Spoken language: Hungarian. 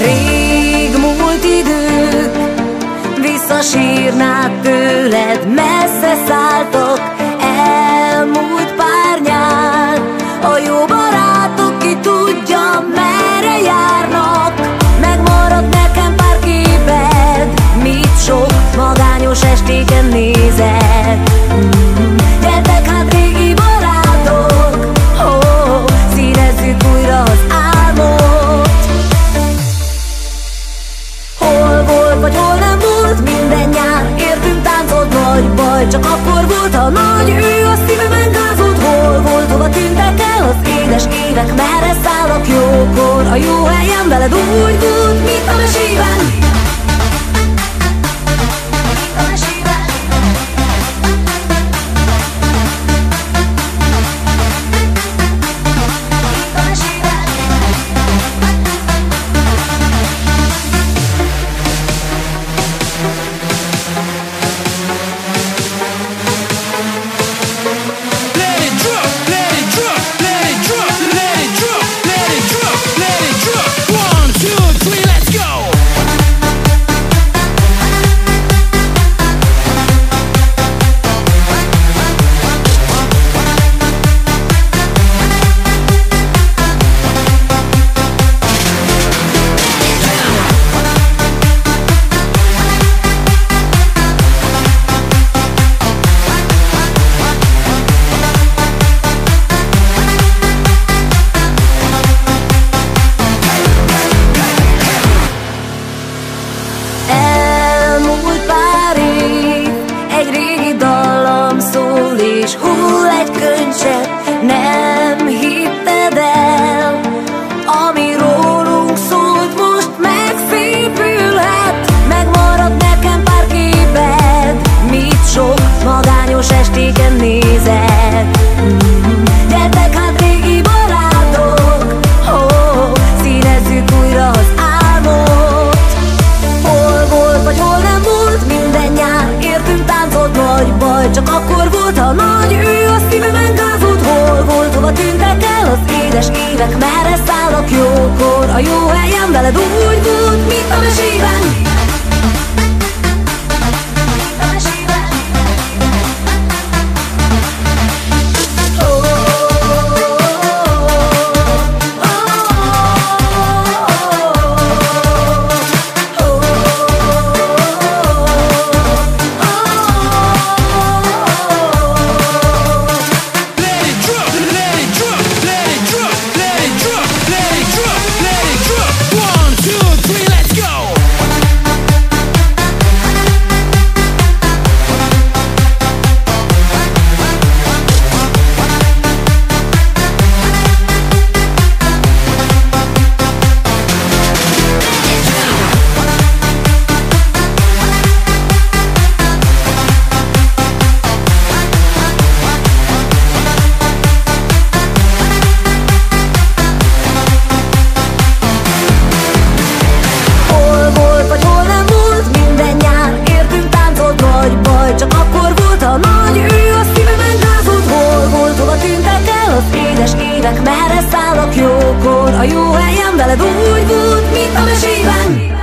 Rég múlt idők, visszasírnák tőled messze száll. Vagy ő a szívemen gázolt, hol volt, hova tűntek el az édes évek? Merre szállok jókor, a jó helyen veled úgy volt, mint a mesében. évek merre szállok jókor? A jó helyen veled úgy volt, mint a mesé akarok jókor. A jó helyen veled úgy volt, mint a mesében.